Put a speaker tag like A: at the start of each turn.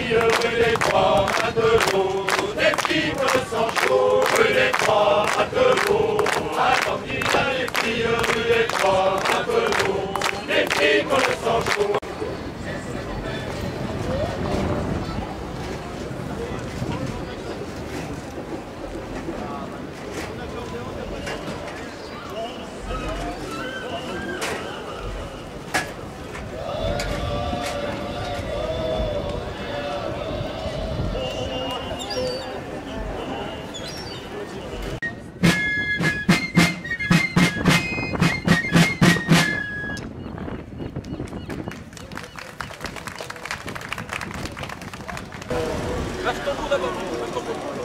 A: filles, rue des Trois Matelots, des filles de sang chaud, rue des Trois Matelots, à Zašto bude to?